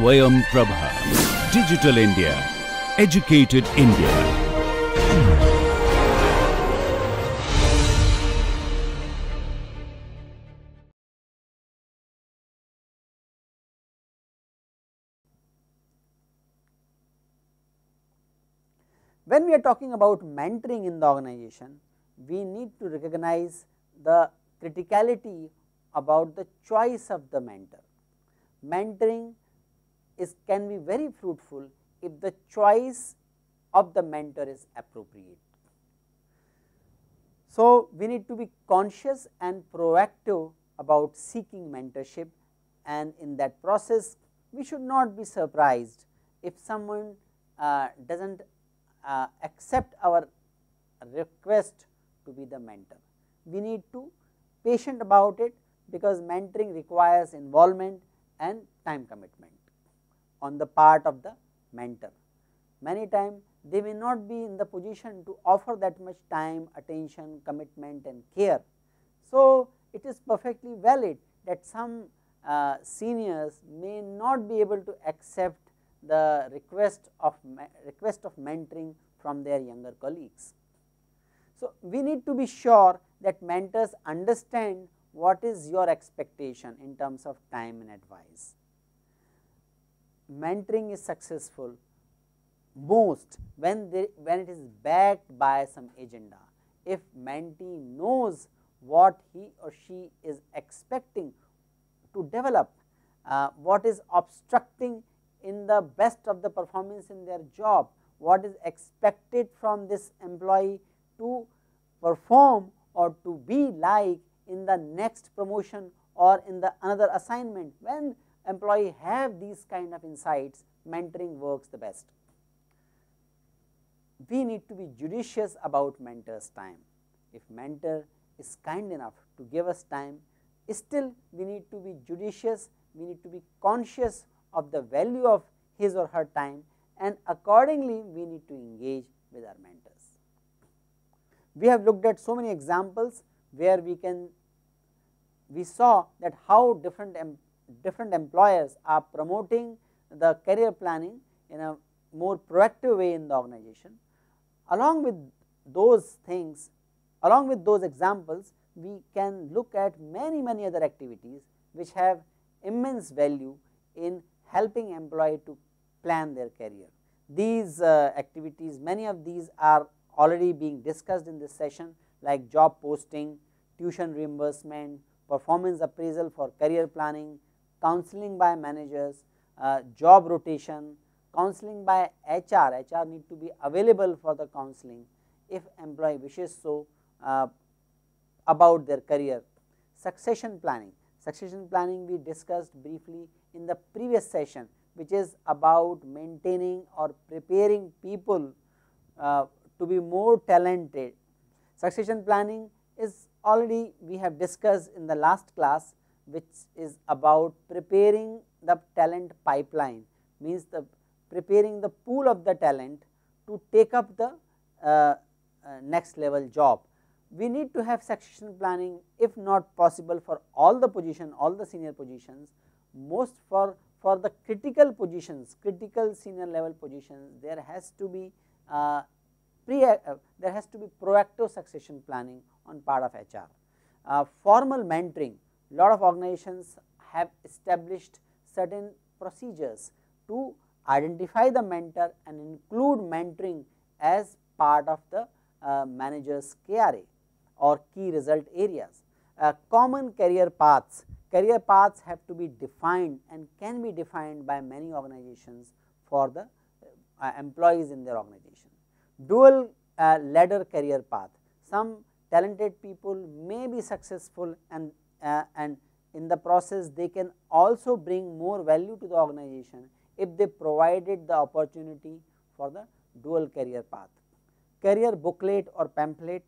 Swayam Prabha. Digital India. Educated India. When we are talking about mentoring in the organization, we need to recognize the criticality about the choice of the mentor. Mentoring is can be very fruitful if the choice of the mentor is appropriate. So, we need to be conscious and proactive about seeking mentorship and in that process we should not be surprised if someone uh, does not uh, accept our request to be the mentor. We need to patient about it because mentoring requires involvement and time commitment on the part of the mentor. Many times they may not be in the position to offer that much time, attention, commitment and care. So, it is perfectly valid that some uh, seniors may not be able to accept the request of request of mentoring from their younger colleagues. So, we need to be sure that mentors understand what is your expectation in terms of time and advice. Mentoring is successful most when they, when it is backed by some agenda. If mentee knows what he or she is expecting to develop, uh, what is obstructing in the best of the performance in their job, what is expected from this employee to perform or to be like in the next promotion or in the another assignment. When employee have these kind of insights, mentoring works the best. We need to be judicious about mentor's time. If mentor is kind enough to give us time, still we need to be judicious, we need to be conscious of the value of his or her time and accordingly we need to engage with our mentors. We have looked at so many examples where we can we saw that how different different employers are promoting the career planning in a more proactive way in the organization. Along with those things, along with those examples, we can look at many many other activities which have immense value in helping employee to plan their career. These uh, activities, many of these are already being discussed in this session like job posting, tuition reimbursement, performance appraisal for career planning, counseling by managers, uh, job rotation, counseling by HR, HR need to be available for the counseling if employee wishes so uh, about their career. Succession planning, succession planning we discussed briefly in the previous session which is about maintaining or preparing people uh, to be more talented. Succession planning is already we have discussed in the last class which is about preparing the talent pipeline means the preparing the pool of the talent to take up the uh, uh, next level job. We need to have succession planning if not possible for all the position all the senior positions most for for the critical positions critical senior level positions there has to be uh, pre uh, there has to be proactive succession planning on part of HR. Uh, formal mentoring, lot of organizations have established certain procedures to identify the mentor and include mentoring as part of the uh, manager's KRA or key result areas. Uh, common career paths, career paths have to be defined and can be defined by many organizations for the uh, employees in their organization. Dual uh, ladder career path, some talented people may be successful and, uh, and in the process they can also bring more value to the organization if they provided the opportunity for the dual career path. Career booklet or pamphlet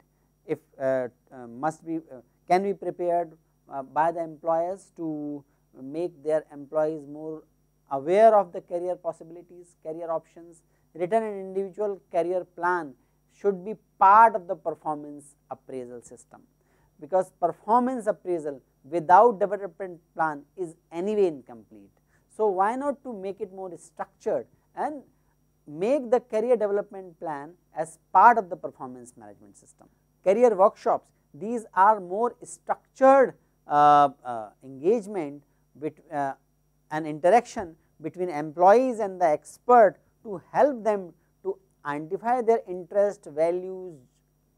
if uh, uh, must be uh, can be prepared uh, by the employers to make their employees more aware of the career possibilities, career options, written an individual career plan should be part of the performance appraisal system, because performance appraisal without development plan is anyway incomplete. So, why not to make it more structured and make the career development plan as part of the performance management system. Career workshops, these are more structured uh, uh, engagement uh, an interaction between employees and the expert to help them to identify their interest, values,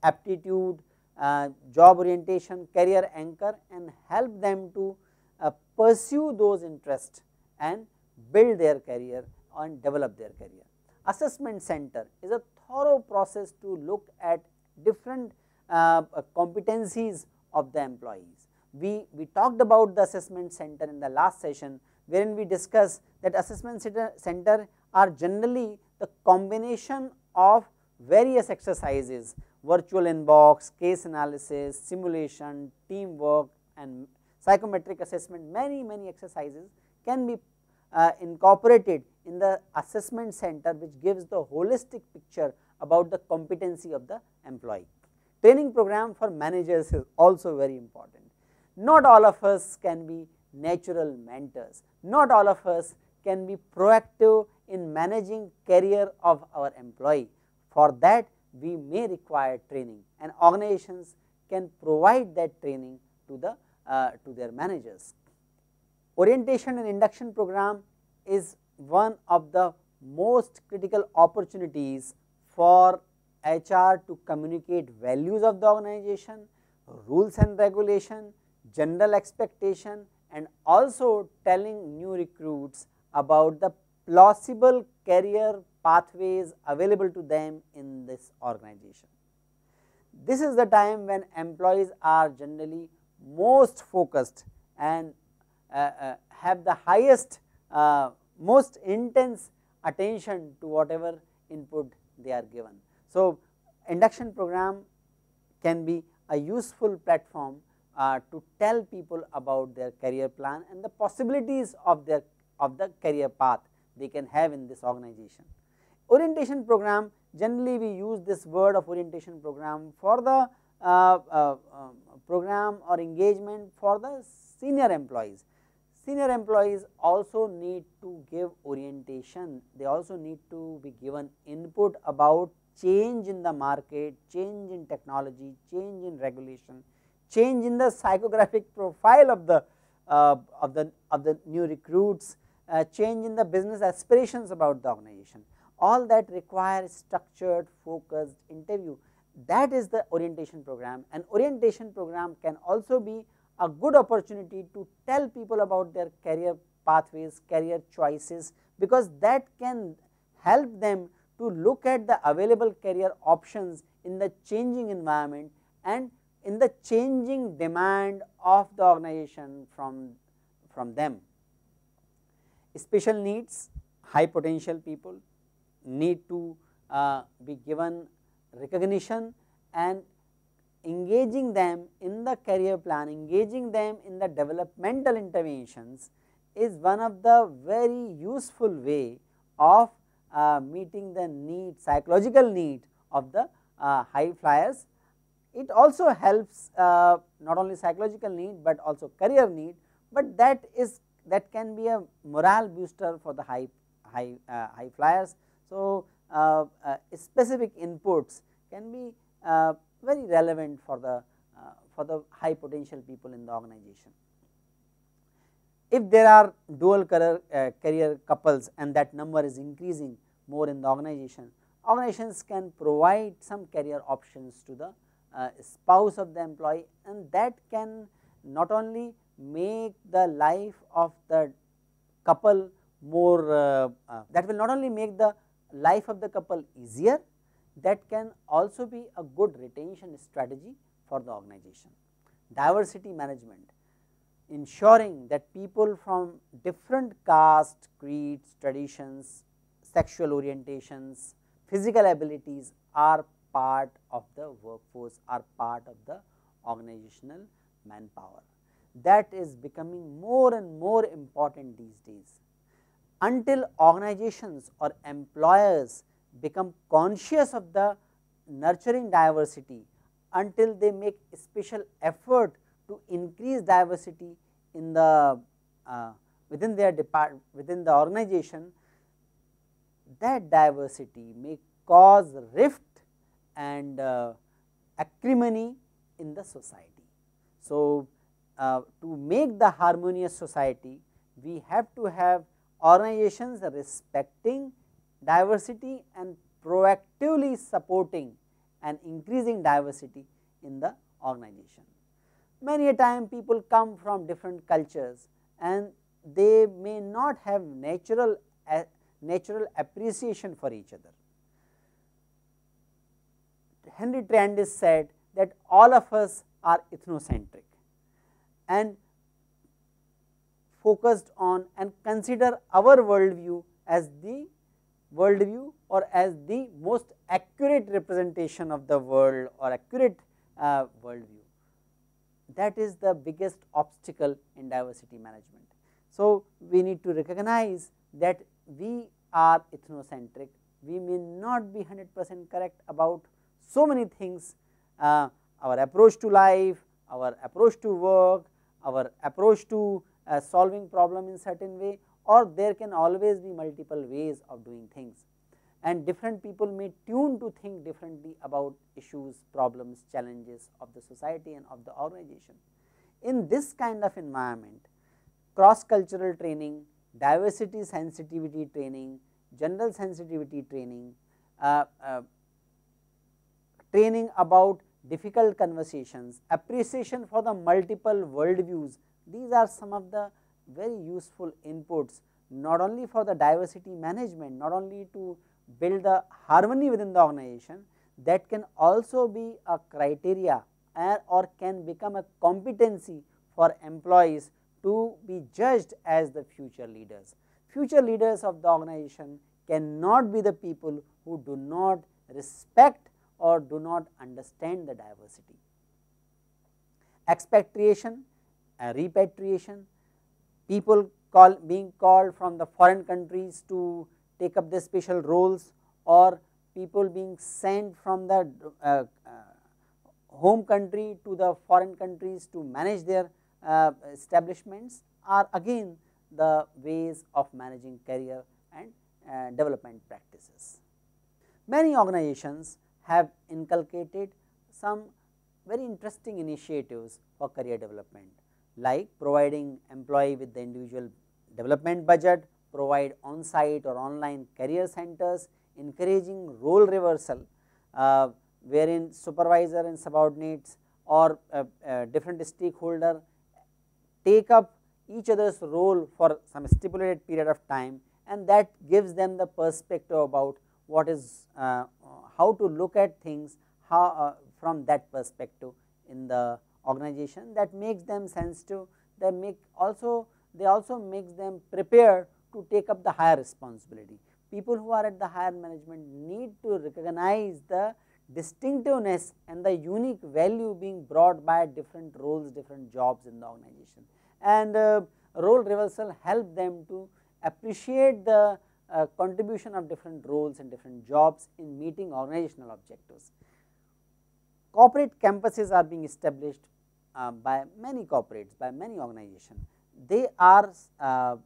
aptitude, uh, job orientation, career anchor and help them to uh, pursue those interests and build their career and develop their career. Assessment center is a thorough process to look at different uh, competencies of the employees. We, we talked about the assessment center in the last session wherein we discussed that assessment center are generally the combination of various exercises virtual inbox, case analysis, simulation, teamwork and psychometric assessment many many exercises can be uh, incorporated in the assessment center which gives the holistic picture about the competency of the employee. Training program for managers is also very important. Not all of us can be natural mentors, not all of us can be proactive in managing career of our employee. For that we may require training and organizations can provide that training to the uh, to their managers. Orientation and induction program is one of the most critical opportunities for HR to communicate values of the organization, rules and regulation, general expectation and also telling new recruits about the plausible career pathways available to them in this organization. This is the time when employees are generally most focused and uh, uh, have the highest uh, most intense attention to whatever input they are given. So, induction program can be a useful platform uh, to tell people about their career plan and the possibilities of their of the career path they can have in this organization. Orientation program generally we use this word of orientation program for the uh, uh, um, program or engagement for the senior employees senior employees also need to give orientation, they also need to be given input about change in the market, change in technology, change in regulation, change in the psychographic profile of the uh, of the of the new recruits, uh, change in the business aspirations about the organization. All that requires structured, focused interview. That is the orientation program. An orientation program can also be a good opportunity to tell people about their career pathways, career choices, because that can help them to look at the available career options in the changing environment and in the changing demand of the organization from, from them. Special needs, high potential people need to uh, be given recognition and engaging them in the career plan, engaging them in the developmental interventions is one of the very useful way of uh, meeting the need, psychological need of the uh, high flyers. It also helps uh, not only psychological need, but also career need, but that is that can be a morale booster for the high, high, uh, high flyers. So, uh, uh, specific inputs can be very relevant for the uh, for the high potential people in the organization. If there are dual career, uh, career couples and that number is increasing more in the organization, organizations can provide some career options to the uh, spouse of the employee and that can not only make the life of the couple more uh, uh, that will not only make the life of the couple easier that can also be a good retention strategy for the organization. Diversity management, ensuring that people from different caste, creeds, traditions, sexual orientations, physical abilities are part of the workforce, are part of the organizational manpower. That is becoming more and more important these days. Until organizations or employers become conscious of the nurturing diversity until they make special effort to increase diversity in the uh, within their depart within the organization that diversity may cause rift and uh, acrimony in the society. So, uh, to make the harmonious society we have to have organizations are respecting diversity and proactively supporting and increasing diversity in the organization. Many a time people come from different cultures and they may not have natural uh, natural appreciation for each other. Henry Triandis said that all of us are ethnocentric and focused on and consider our worldview as the worldview or as the most accurate representation of the world or accurate uh, worldview. That is the biggest obstacle in diversity management. So, we need to recognize that we are ethnocentric, we may not be 100 percent correct about so many things, uh, our approach to life, our approach to work, our approach to solving problem in certain way or there can always be multiple ways of doing things and different people may tune to think differently about issues, problems, challenges of the society and of the organization. In this kind of environment, cross cultural training, diversity sensitivity training, general sensitivity training, uh, uh, training about difficult conversations, appreciation for the multiple worldviews, these are some of the very useful inputs not only for the diversity management, not only to build the harmony within the organization, that can also be a criteria or can become a competency for employees to be judged as the future leaders. Future leaders of the organization cannot be the people who do not respect or do not understand the diversity. Expatriation, repatriation, people call being called from the foreign countries to take up the special roles or people being sent from the uh, uh, home country to the foreign countries to manage their uh, establishments are again the ways of managing career and uh, development practices. Many organizations have inculcated some very interesting initiatives for career development like providing employee with the individual development budget, provide on-site or online career centers, encouraging role reversal, uh, wherein supervisor and subordinates or uh, uh, different stakeholder take up each other's role for some stipulated period of time and that gives them the perspective about what is uh, how to look at things how uh, from that perspective in the organization that makes them sensitive they make also they also makes them prepared to take up the higher responsibility. People who are at the higher management need to recognize the distinctiveness and the unique value being brought by different roles, different jobs in the organization. And uh, role reversal help them to appreciate the uh, contribution of different roles and different jobs in meeting organizational objectives. Corporate campuses are being established uh, by many corporates, by many organizations. They are uh,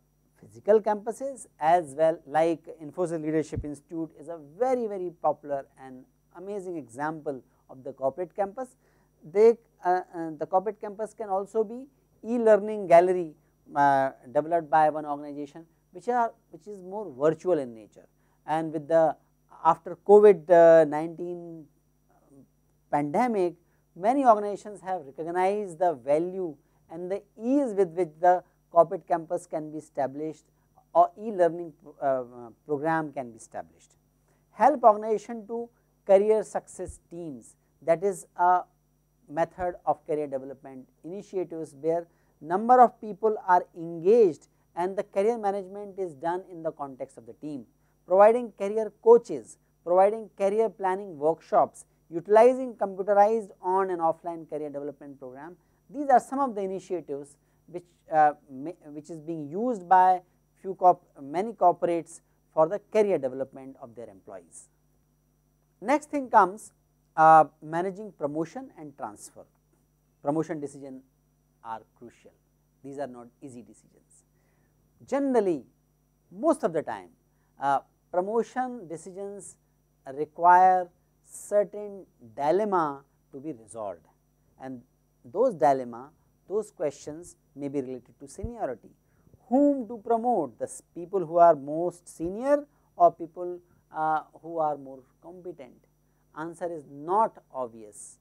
physical campuses as well like Infosys Leadership Institute is a very very popular and amazing example of the corporate campus. They uh, uh, the corporate campus can also be e-learning gallery uh, developed by one organization which are which is more virtual in nature and with the after COVID 19 pandemic many organizations have recognized the value and the ease with which the corporate campus can be established or e-learning uh, program can be established. Help organization to career success teams that is a method of career development initiatives where number of people are engaged and the career management is done in the context of the team. Providing career coaches, providing career planning workshops, utilizing computerized on and offline career development program. These are some of the initiatives which, uh, which is being used by few corp many corporates for the career development of their employees. Next thing comes uh, managing promotion and transfer. Promotion decision are crucial. These are not easy decisions. generally most of the time uh, promotion decisions require certain dilemma to be resolved and those dilemma those questions may be related to seniority. Whom to promote the people who are most senior or people uh, who are more competent? Answer is not obvious.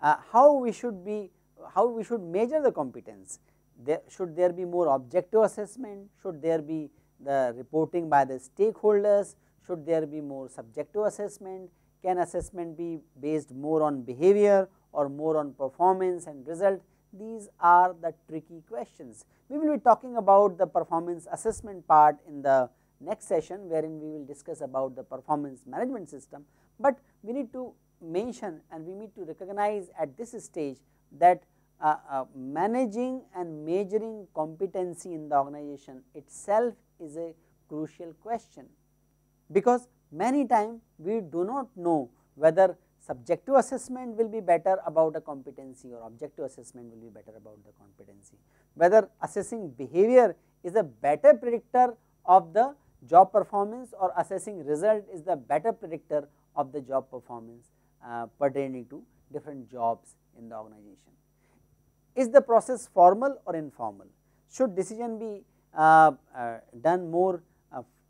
Uh, how we should be how we should measure the competence? There, should there be more objective assessment? Should there be the reporting by the stakeholders? Should there be more subjective assessment? Can assessment be based more on behavior or more on performance and result? These are the tricky questions. We will be talking about the performance assessment part in the next session, wherein we will discuss about the performance management system, but we need to mention and we need to recognize at this stage that uh, uh, managing and measuring competency in the organization itself is a crucial question, because many times we do not know whether subjective assessment will be better about a competency or objective assessment will be better about the competency. Whether assessing behavior is a better predictor of the job performance or assessing result is the better predictor of the job performance uh, pertaining to different jobs in the organization. Is the process formal or informal? Should decision be uh, uh, done more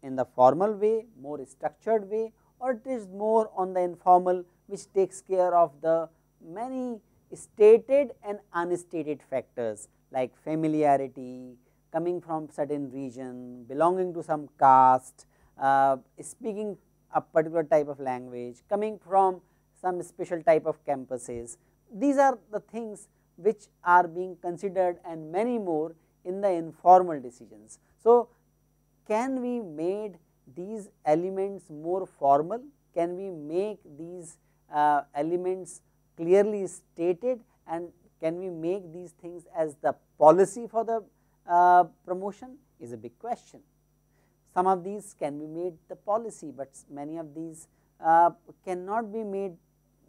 in the formal way, more structured way or it is more on the informal which takes care of the many stated and unstated factors like familiarity, coming from certain region, belonging to some caste, uh, speaking a particular type of language, coming from some special type of campuses. These are the things which are being considered and many more in the informal decisions. So, can we made these elements more formal? Can we make these uh, elements clearly stated and can we make these things as the policy for the uh, promotion is a big question. Some of these can be made the policy, but many of these uh, cannot be made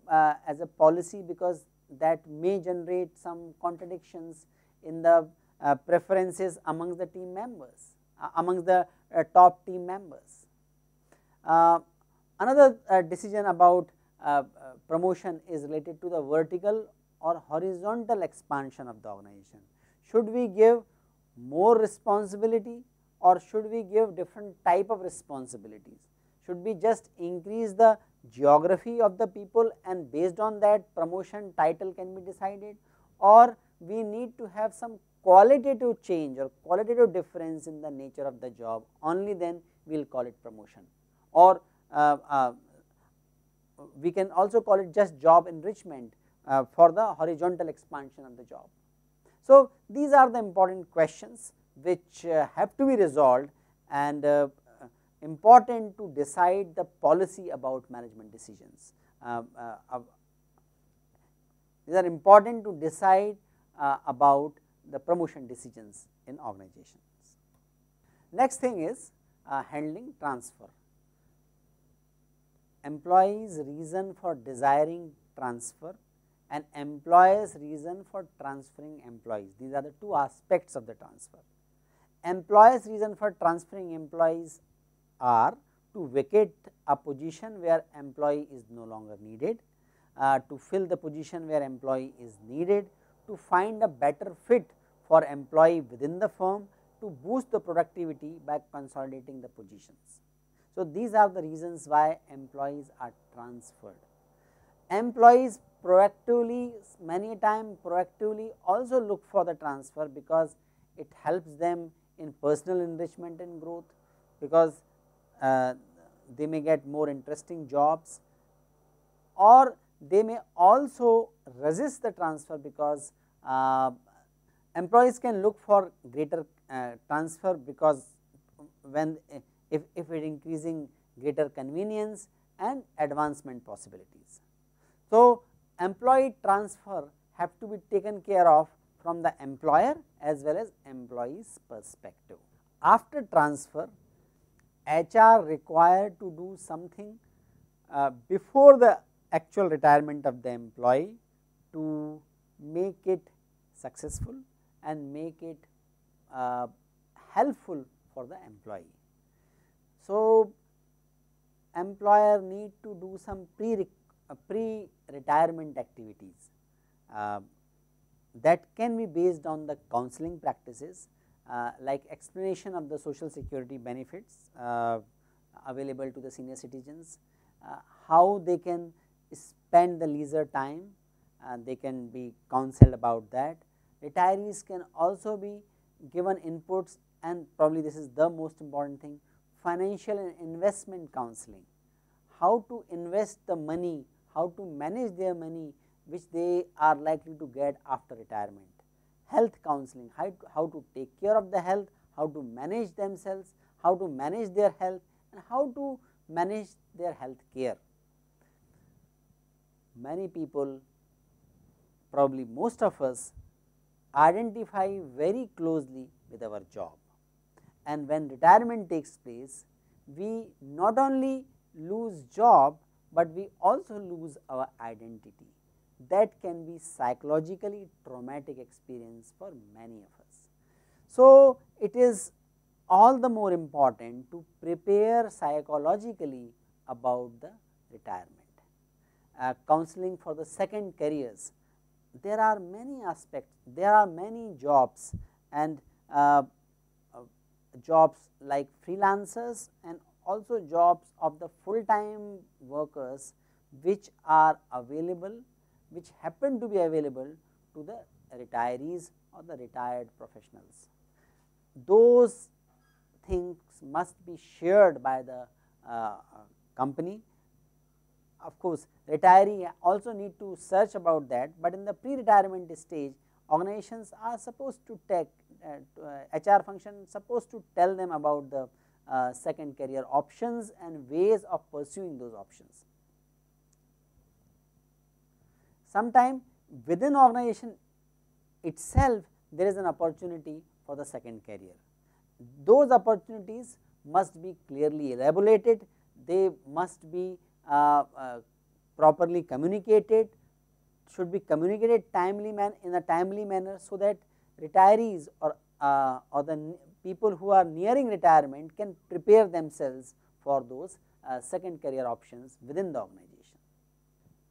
uh, as a policy because that may generate some contradictions in the uh, preferences amongst the team members, Uh, amongst the uh, top team members. Uh, another uh, decision about promotion is related to the vertical or horizontal expansion of the organization. Should we give more responsibility or should we give different type of responsibilities? Should we just increase the geography of the people and based on that promotion title can be decided or we need to have some qualitative change or qualitative difference in the nature of the job only then we will call it promotion or uh, uh, we can also call it just job enrichment uh, for the horizontal expansion of the job. So, these are the important questions which uh, have to be resolved and uh, important to decide the policy about management decisions. Uh, these are important to decide about the promotion decisions in organizations. Next thing is uh, handling transfer. Employees reason for desiring transfer and employer's reason for transferring employees. These are the two aspects of the transfer. Employer's reason for transferring employees are to vacate a position where employee is no longer needed, uh, to fill the position where employee is needed, to find a better fit for employee within the firm, to boost the productivity by consolidating the positions. So, these are the reasons why employees are transferred. Employees proactively many time proactively also look for the transfer because it helps them in personal enrichment and growth because uh, they may get more interesting jobs or they may also resist the transfer because uh, employees can look for greater uh, transfer because when if, if it increasing greater convenience and advancement possibilities. So, employee transfer have to be taken care of from the employer as well as employee's perspective. After transfer, HR required to do something uh, before the actual retirement of the employee to make it successful and make it uh, helpful for the employee. So, employer need to do some pre, uh, pre retirement activities uh, that can be based on the counseling practices uh, like explanation of the social security benefits uh, available to the senior citizens, uh, how they can spend the leisure time, uh, they can be counseled about that. Retirees can also be given inputs and probably this is the most important thing financial and investment counseling, how to invest the money, how to manage their money which they are likely to get after retirement, health counseling, how, how to take care of the health, how to manage themselves, how to manage their health and how to manage their health care. Many people, probably most of us identify very closely with our job and when retirement takes place, we not only lose job, but we also lose our identity. That can be psychologically traumatic experience for many of us. So, it is all the more important to prepare psychologically about the retirement. Uh, counseling for the second careers, there are many aspects, there are many jobs and uh, jobs like freelancers and also jobs of the full time workers which are available which happen to be available to the retirees or the retired professionals. Those things must be shared by the uh, company. Of course, retiree also need to search about that, but in the pre-retirement stage organizations are supposed to take uh, HR function supposed to tell them about the uh, second career options and ways of pursuing those options. Sometime within organization itself there is an opportunity for the second career. Those opportunities must be clearly elaborated, they must be uh, uh, properly communicated, should be communicated timely man in a timely manner so that retirees or, uh, or the people who are nearing retirement can prepare themselves for those uh, second career options within the organization.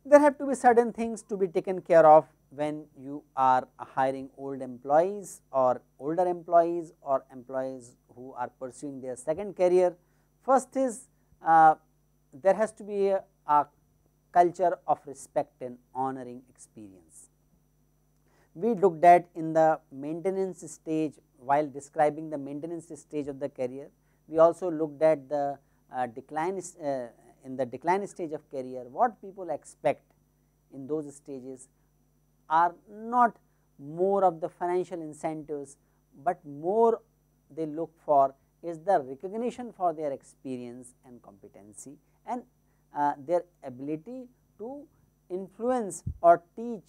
There have to be certain things to be taken care of when you are hiring old employees or older employees or employees who are pursuing their second career. First is uh, there has to be a, a culture of respect and honoring experience we looked at in the maintenance stage while describing the maintenance stage of the career. We also looked at the uh, decline uh, in the decline stage of career what people expect in those stages are not more of the financial incentives, but more they look for is the recognition for their experience and competency and uh, their ability to influence or teach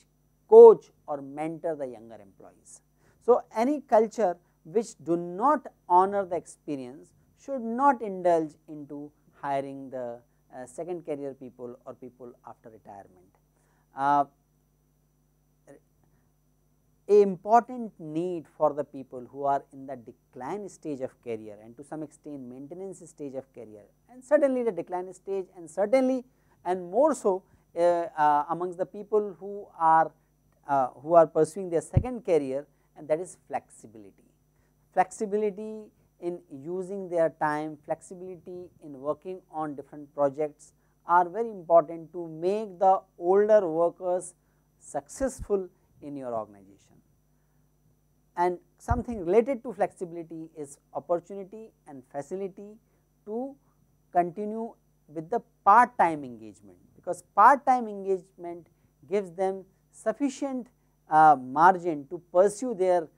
coach or mentor the younger employees. So, any culture which do not honor the experience should not indulge into hiring the uh, second career people or people after retirement. Uh, a important need for the people who are in the decline stage of career and to some extent maintenance stage of career and certainly the decline stage and certainly and more so uh, uh amongst the people who are uh, who are pursuing their second career and that is flexibility. Flexibility in using their time, flexibility in working on different projects are very important to make the older workers successful in your organization. And something related to flexibility is opportunity and facility to continue with the part time engagement, because part time engagement gives them sufficient uh, margin to pursue their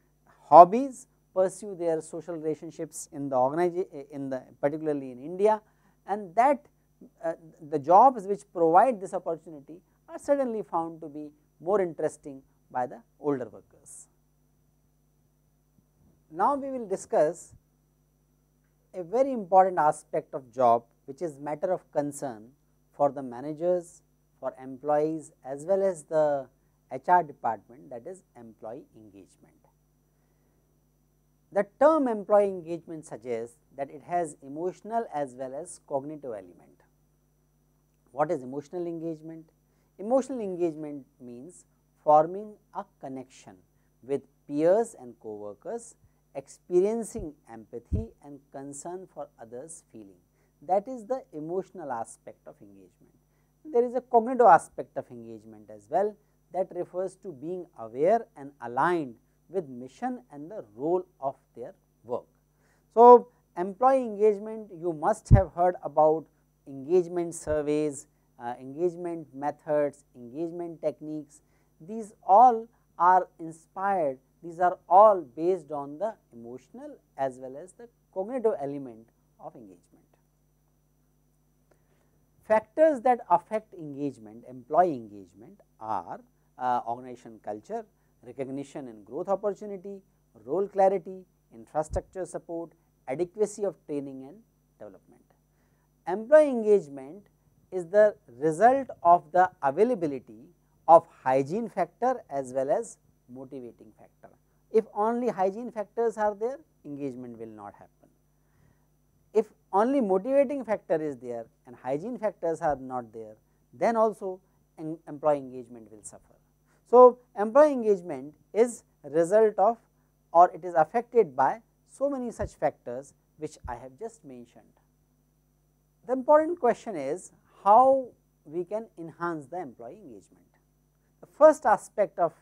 hobbies, pursue their social relationships in the organization in the particularly in India and that uh, the jobs which provide this opportunity are suddenly found to be more interesting by the older workers. Now, we will discuss a very important aspect of job which is matter of concern for the managers, for employees as well as the HR department that is employee engagement. The term employee engagement suggests that it has emotional as well as cognitive element. What is emotional engagement? Emotional engagement means forming a connection with peers and co-workers, experiencing empathy and concern for others feeling. That is the emotional aspect of engagement. There is a cognitive aspect of engagement as well that refers to being aware and aligned with mission and the role of their work. So, employee engagement you must have heard about engagement surveys, uh, engagement methods, engagement techniques, these all are inspired, these are all based on the emotional as well as the cognitive element of engagement. Factors that affect engagement, employee engagement are uh, organization culture, recognition and growth opportunity, role clarity, infrastructure support, adequacy of training and development. Employee engagement is the result of the availability of hygiene factor as well as motivating factor. If only hygiene factors are there, engagement will not happen. If only motivating factor is there and hygiene factors are not there, then also employee engagement will suffer. So, employee engagement is result of or it is affected by so many such factors which I have just mentioned. The important question is how we can enhance the employee engagement. The first aspect of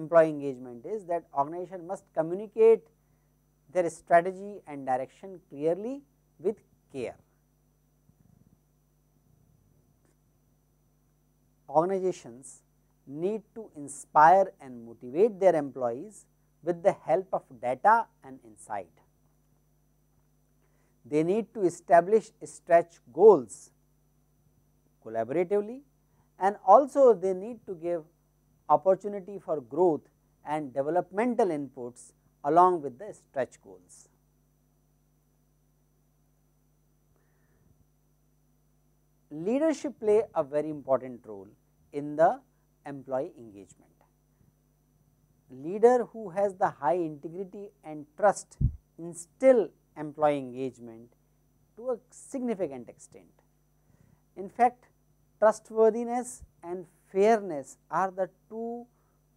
employee engagement is that organization must communicate their strategy and direction clearly with care. Organizations need to inspire and motivate their employees with the help of data and insight. They need to establish stretch goals collaboratively and also they need to give opportunity for growth and developmental inputs along with the stretch goals. Leadership play a very important role in the employee engagement. Leader who has the high integrity and trust instill employee engagement to a significant extent. In fact, trustworthiness and fairness are the two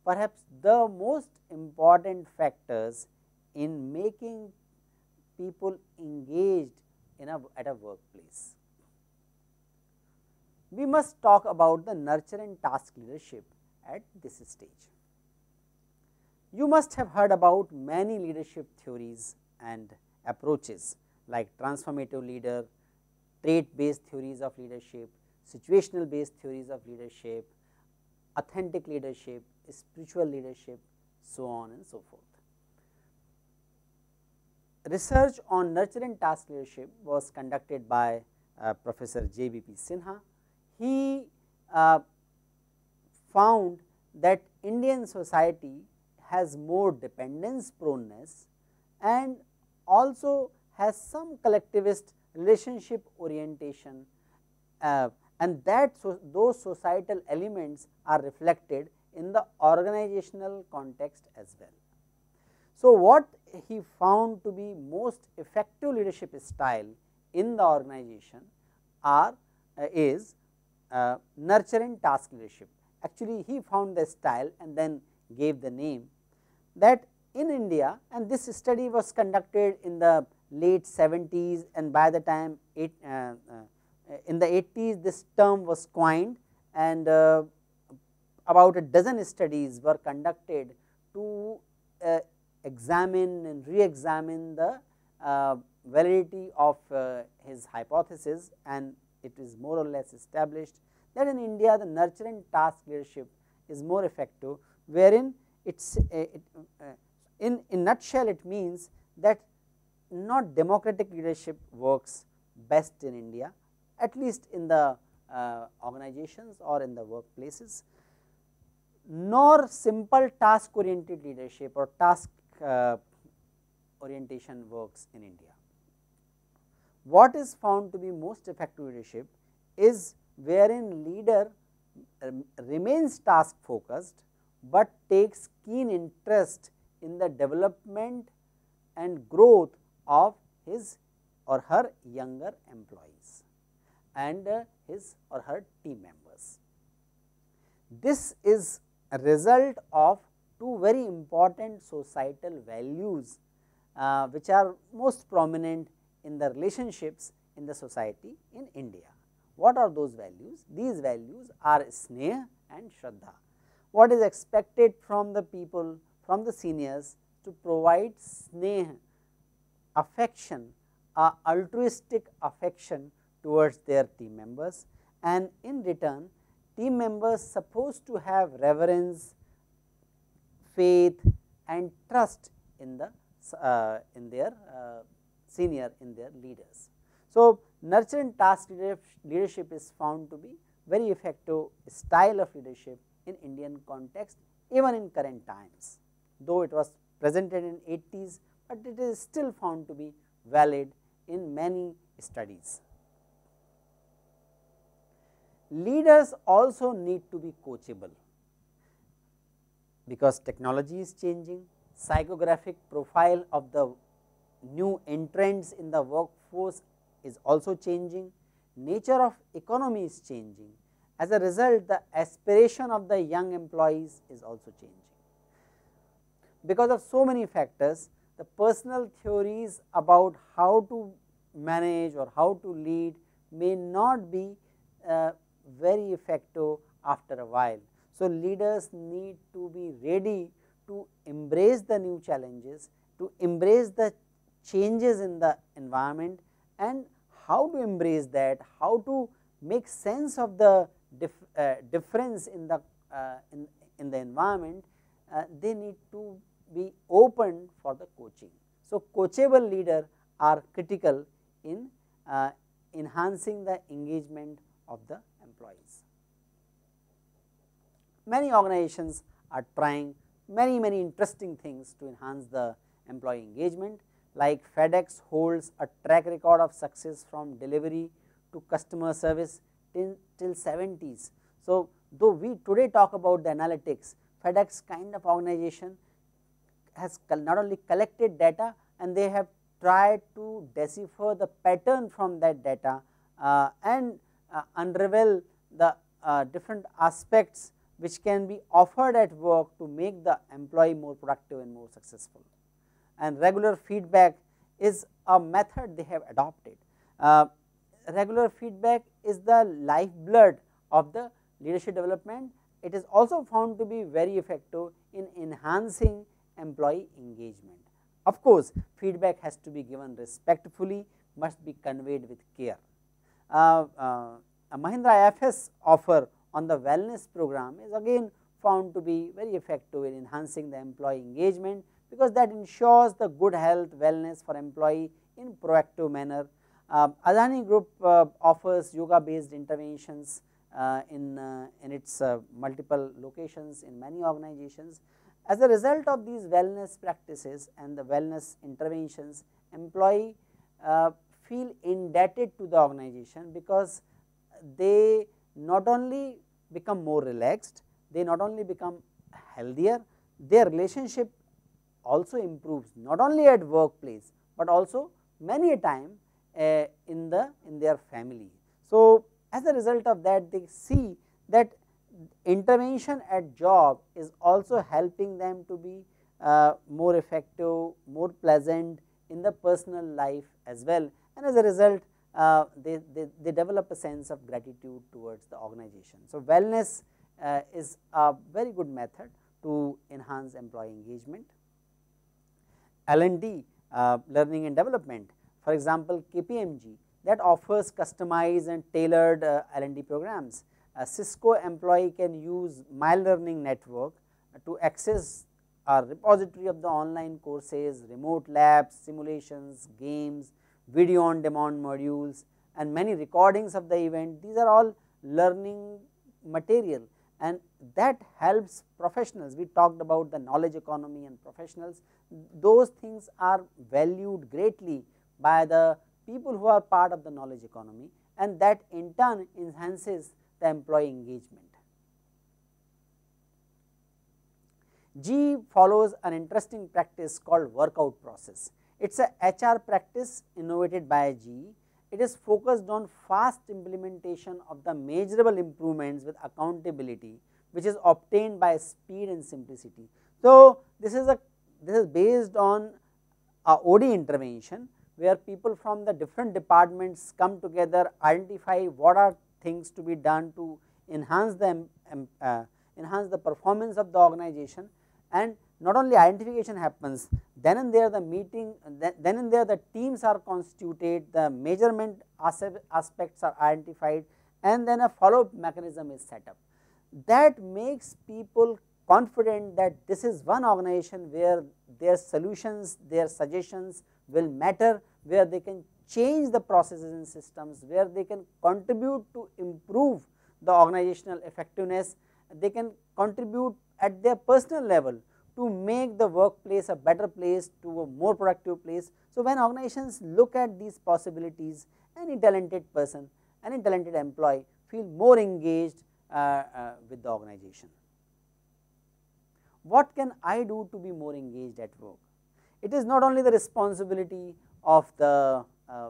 perhaps the most important factors in making people engaged in a, at a workplace we must talk about the nurture and task leadership at this stage. You must have heard about many leadership theories and approaches like transformative leader, trait based theories of leadership, situational based theories of leadership, authentic leadership, spiritual leadership, so on and so forth. Research on nurturing task leadership was conducted by uh, Professor J. B. P. Sinha he uh, found that Indian society has more dependence proneness and also has some collectivist relationship orientation uh, and that so those societal elements are reflected in the organizational context as well. So, what he found to be most effective leadership style in the organization are uh, is uh, nurturing task leadership. Actually, he found the style and then gave the name that in India and this study was conducted in the late 70s and by the time it, uh, uh, in the 80s this term was coined and uh, about a dozen studies were conducted to uh, examine and re-examine the uh, validity of his hypothesis and it is more or less established that in India the nurturing task leadership is more effective wherein it's uh, it, uh, in in nutshell it means that not democratic leadership works best in India at least in the uh, organizations or in the workplaces nor simple task oriented leadership or task uh, orientation works in India. What is found to be most effective leadership is wherein leader remains task focused, but takes keen interest in the development and growth of his or her younger employees and uh, his or her team members. This is a result of two very important societal values, uh, which are most prominent in the relationships in the society in India. What are those values? These values are sneh and shraddha. What is expected from the people, from the seniors to provide sneh, affection, a altruistic affection towards their team members and in return team members supposed to have reverence, faith and trust in the uh, in their uh, senior in their leaders. So, nurturant task leadership is found to be very effective style of leadership in Indian context even in current times, though it was presented in 80s, but it is still found to be valid in many studies. Leaders also need to be coachable, because technology is changing, psychographic profile of the new entrants in the workforce is also changing, nature of economy is changing. As a result, the aspiration of the young employees is also changing. Because of so many factors, the personal theories about how to manage or how to lead may not be uh, very effective after a while. So, leaders need to be ready to embrace the new challenges, to embrace the changes in the environment and how to embrace that, how to make sense of the dif, uh, difference in the uh, in, in the environment, uh, they need to be open for the coaching. So, coachable leader are critical in uh, enhancing the engagement of the employees. Many organizations are trying many many interesting things to enhance the employee engagement like FedEx holds a track record of success from delivery to customer service till, till 70s. So, though we today talk about the analytics, FedEx kind of organization has not only collected data and they have tried to decipher the pattern from that data uh, and unravel the uh, different aspects which can be offered at work to make the employee more productive and more successful and regular feedback is a method they have adopted. Uh, regular feedback is the lifeblood of the leadership development. It is also found to be very effective in enhancing employee engagement. Of course, feedback has to be given respectfully, must be conveyed with care. Uh, uh, Mahindra FS offer on the wellness program is again found to be very effective in enhancing the employee engagement because that ensures the good health wellness for employee in proactive manner. Uh, Adani group uh, offers yoga based interventions uh, in, uh, in its multiple locations in many organizations. As a result of these wellness practices and the wellness interventions, employee feel indebted to the organization because they not only become more relaxed, they not only become healthier, their relationship also improves not only at workplace, but also many a time uh, in the in their family. So, as a result of that they see that intervention at job is also helping them to be uh, more effective, more pleasant in the personal life as well and as a result uh, they, they, they, develop a sense of gratitude towards the organization. So, wellness uh, is a very good method to enhance employee engagement. L&D uh, learning and development. For example, KPMG that offers customized and tailored uh, L&D programs. A Cisco employee can use my learning network to access a repository of the online courses, remote labs, simulations, games, video on demand modules and many recordings of the event. These are all learning material and that helps professionals. We talked about the knowledge economy and professionals, those things are valued greatly by the people who are part of the knowledge economy and that in turn enhances the employee engagement. GE follows an interesting practice called workout process. It is a HR practice innovated by GE. It is focused on fast implementation of the measurable improvements with accountability which is obtained by speed and simplicity. So, this is a this is based on a OD intervention where people from the different departments come together identify what are things to be done to enhance the uh, enhance the performance of the organization and not only identification happens then and there the meeting then and there the teams are constituted the measurement aspects are identified and then a follow up mechanism is set up. That makes people confident that this is one organization where their solutions, their suggestions will matter, where they can change the processes and systems, where they can contribute to improve the organizational effectiveness, they can contribute at their personal level to make the workplace a better place to a more productive place. So, when organizations look at these possibilities, any talented person, any talented employee feel more engaged uh, uh, with the organization. What can I do to be more engaged at work? It is not only the responsibility of the uh,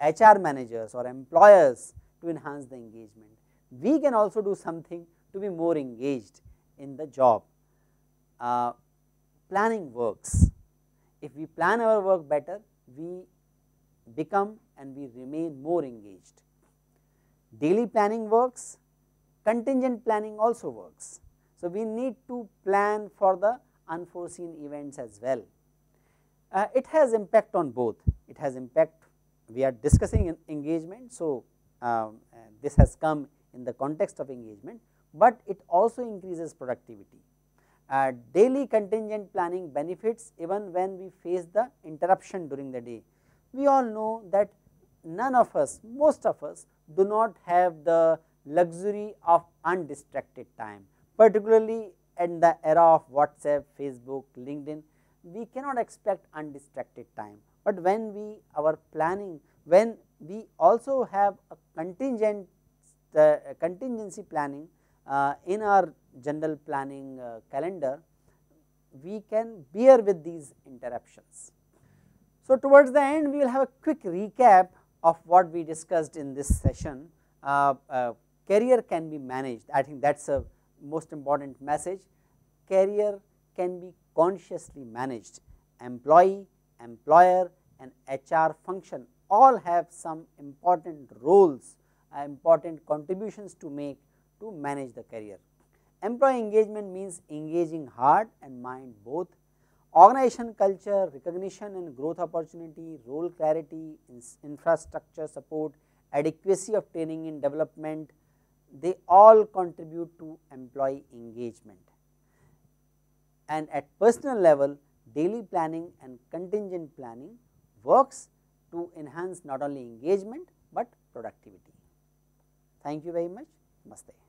HR managers or employers to enhance the engagement. We can also do something to be more engaged in the job. Uh, planning works. If we plan our work better, we become and we remain more engaged. Daily planning works, contingent planning also works. So, we need to plan for the unforeseen events as well. Uh, it has impact on both, it has impact we are discussing engagement. So, uh, this has come in the context of engagement, but it also increases productivity. Uh, daily contingent planning benefits even when we face the interruption during the day. We all know that none of us, most of us do not have the luxury of undistracted time, particularly in the era of WhatsApp, Facebook, LinkedIn, we cannot expect undistracted time, but when we our planning, when we also have a contingent uh, contingency planning in our general planning uh, calendar, we can bear with these interruptions. So, towards the end we will have a quick recap of what we discussed in this session. Uh, uh, career can be managed, I think that is a most important message, career can be consciously managed, employee, employer and HR function all have some important roles, uh, important contributions to make to manage the career. Employee engagement means engaging heart and mind both, organization culture, recognition and growth opportunity, role clarity, infrastructure support, adequacy of training and development, they all contribute to employee engagement. And at personal level, daily planning and contingent planning works to enhance not only engagement, but productivity. Thank you very much. Namaste.